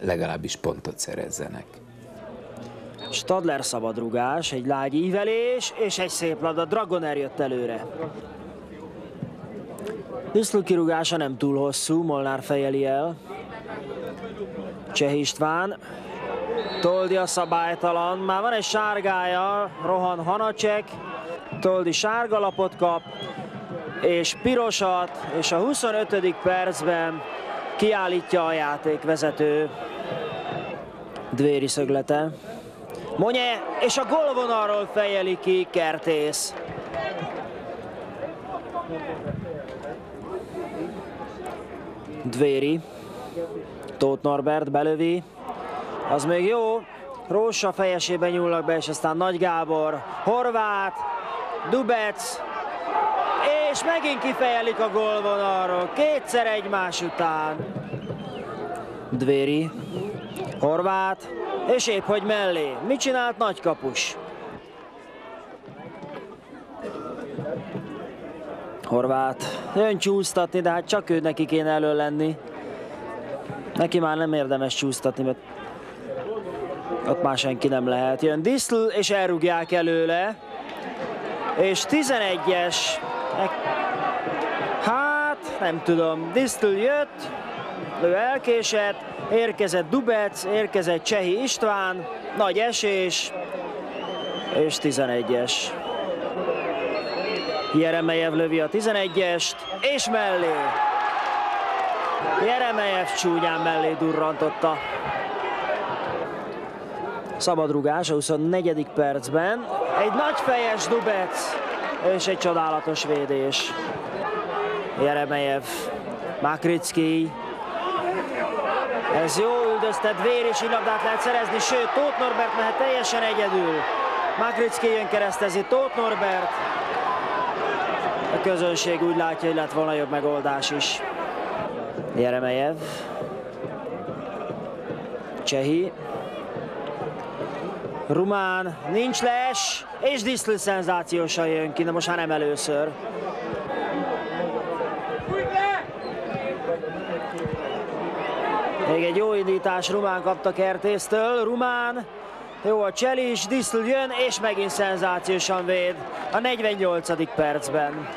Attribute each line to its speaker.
Speaker 1: legalábbis pontot szerezzenek.
Speaker 2: Stadler szabadrugás, egy lágy ívelés, és egy szép labda. Dragoner jött előre. Viszló kirúgása nem túl hosszú, Molnár fejeli el. Cseh István. Toldi a szabálytalan, már van egy sárgája, Rohan Hanacek. Toldi sárga lapot kap, és pirosat, és a 25. percben kiállítja a játékvezető Dvéri szöglete. Monye, és a gólvonalról fejeli ki Kertész. Dvéri. Tóth Norbert belövi. Az még jó. Rósa fejesében nyúlnak be, és aztán Nagy Gábor, Horvát, Dubec, és megint kifejelik a gólvonalról. Kétszer egymás után. Dvéri, Horvát, és épp hogy mellé. Mit csinált nagy kapus? Horvát jön csúsztatni, de hát csak ő neki kéne elő lenni. Neki már nem érdemes csúsztatni, mert ott már senki nem lehet. Jön Diszl, és elrúgják előle. És 11-es. Hát, nem tudom. Diszl jött, ő elkésett, érkezett Dubec, érkezett Csehi István, nagy esés, és 11-es. Jeremejev lövi a 11-est, és mellé. Jeremejev csúnyán mellé durrantotta. Szabadrugás a 24. percben. Egy nagy fejes Dubec, és egy csodálatos védés. Jeremejev, Makricki, ez jó üldöztet, vér és labdát lehet szerezni, sőt, Tóth Norbert mehet teljesen egyedül. Makricki jön keresztezi, Tóth Norbert. A közönség úgy látja, hogy lett volna jobb megoldás is. Jeremejev. Csehi. Rumán, nincs les, és Diszli szenzációsan jön ki, de most már nem először. Még egy jó indítás Rumán kapta Kertésztől. Rumán, jó a Cselis, Diszl jön, és megint szenzációsan véd a 48. percben.